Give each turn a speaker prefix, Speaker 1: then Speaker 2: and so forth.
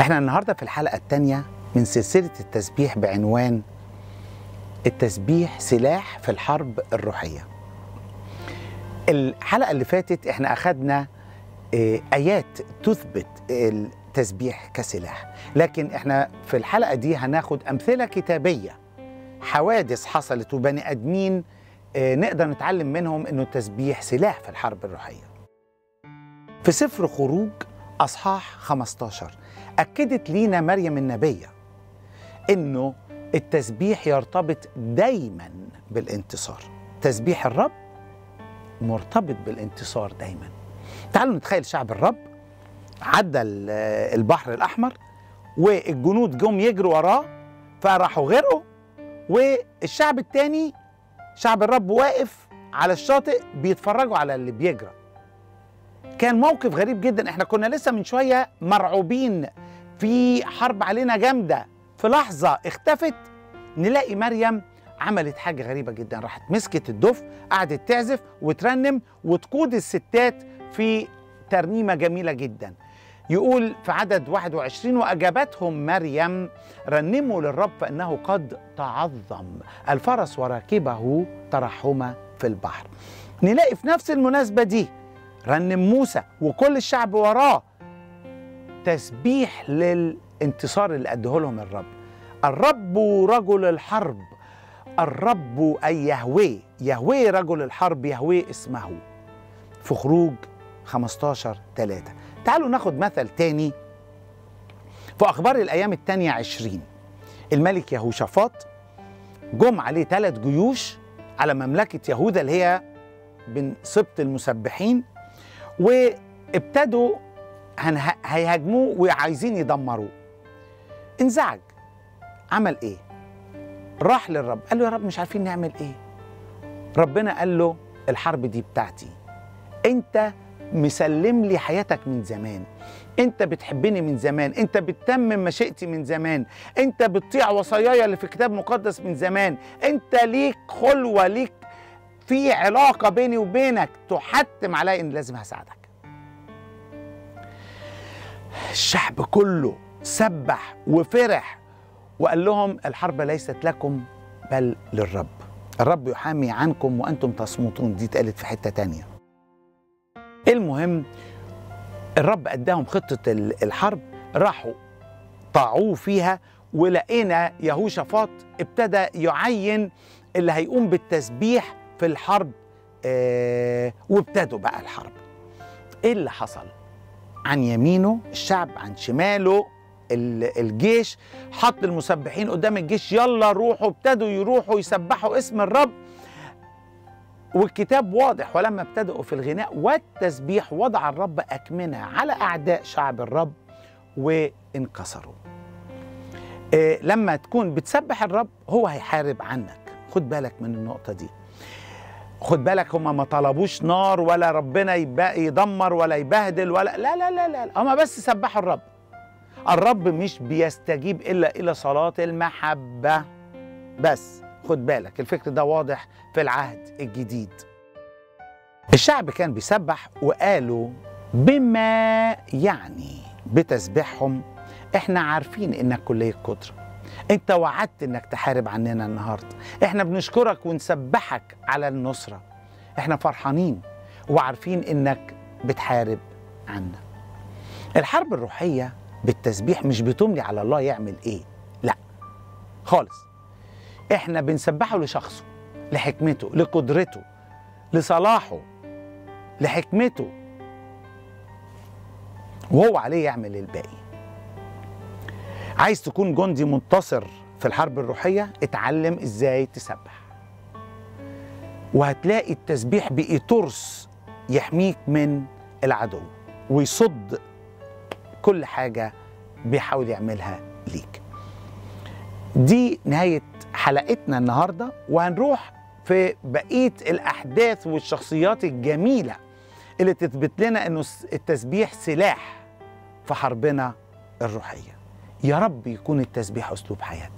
Speaker 1: إحنا النهارده في الحلقة الثانية من سلسلة التسبيح بعنوان التسبيح سلاح في الحرب الروحية. الحلقة اللي فاتت إحنا أخذنا آه، آيات تثبت التسبيح كسلاح، لكن إحنا في الحلقة دي هناخد أمثلة كتابية حوادث حصلت وبني أدمين نقدر نتعلم منهم إنه التسبيح سلاح في الحرب الروحية. في سفر خروج أصحاح 15 أكدت لينا مريم النبية إنه التسبيح يرتبط دايما بالانتصار تسبيح الرب مرتبط بالانتصار دايما تعالوا نتخيل شعب الرب عدى ال- البحر الأحمر والجنود جم يجروا وراه فراحوا غرقوا والشعب التاني شعب الرب واقف على الشاطئ بيتفرجوا على اللي بيجرى. كان موقف غريب جدا. إحنا كنا لسه من شوية مرعوبين. في حرب علينا جامدة. في لحظة اختفت نلاقي مريم عملت حاجة غريبة جدا. راحت مسكت الدف قعدت تعزف وترنم وتقود الستات في ترنيمة جميلة جدا. يقول في عدد 21 وأجابتهم مريم رنموا للرب فإنه قد تعظم. الفرس وراكبه ترحما في البحر. نلاقي في نفس المناسبة دي رنم موسى وكل الشعب وراه تسبيح للانتصار اللي أديه لهم الرب. الرب رجل الحرب. الرب أي يهويه يهويه رجل الحرب يهويه اسمه. في خروج 15 3 تعالوا ناخد مثل تاني في أخبار الأيام التانية عشرين. الملك يهوشافاط جم عليه ثلاث جيوش على مملكة يهوذا اللي هي من سبط المسبحين وابتدوا هيهاجموه وعايزين يدمروه. انزعج. عمل إيه؟ راح للرب. قال له يا رب مش عارفين نعمل إيه؟ ربنا قال له الحرب دي بتاعتي. أنت مسلم لي حياتك من زمان. انت بتحبني من زمان انت بتتمم مشيئتي من زمان انت بتطيع وصاياي اللي في كتاب مقدس من زمان. انت ليك خلوة ليك في علاقة بيني وبينك تحتم علي إن لازم هساعدك. الشعب كله سبح وفرح وقال لهم الحرب ليست لكم بل للرب. الرب يحامي عنكم وأنتم تصمتون. دي اتقالت في حتة تانية. المهم الرب أداهم خطة ال- الحرب راحوا طاعوه فيها ولقينا يهوشافاط ابتدى يعين اللي هيقوم بالتسبيح في الحرب آه وابتدوا بقى الحرب. إيه اللي حصل؟ عن يمينه الشعب عن شماله ال- الجيش حط المسبحين قدام الجيش يلا روحوا ابتدوا يروحوا يسبحوا اسم الرب والكتاب واضح ولما ابتدأوا في الغناء والتسبيح وضع الرب أكمنة على أعداء شعب الرب وانكسروا. إيه لما تكون بتسبح الرب هو هيحارب عنك. خد بالك من النقطة دي. خد بالك هما ما طلبوش نار ولا ربنا يدمر ولا يبهدل ولا لا لا لا لا. هما بس سبحوا الرب. الرب مش بيستجيب إلا إلى صلاة المحبة. بس. خد بالك الفكر ده واضح في العهد الجديد. الشعب كان بيسبح وقالوا بما يعني بتسبيحهم إحنا عارفين إنك كلية قدره أنت وعدت إنك تحارب عننا النهارده. إحنا بنشكرك ونسبحك على النصرة. إحنا فرحانين وعارفين إنك بتحارب عنا. الحرب الروحية بالتسبيح مش بتملي على الله يعمل إيه لا خالص. إحنا بنسبحه لشخصه لحكمته لقدرته لصلاحه لحكمته. وهو عليه يعمل الباقي. عايز تكون جندي منتصر في الحرب الروحية اتعلم إزاي تسبح. وهتلاقي التسبيح بقي ترس يحميك من العدو ويصد كل حاجة بيحاول يعملها ليك. دي نهاية حلقتنا النهاردة وهنروح في بقية الأحداث والشخصيات الجميلة اللي تثبت لنا أنه التسبيح سلاح في حربنا الروحية. يا رب يكون التسبيح أسلوب حياتنا.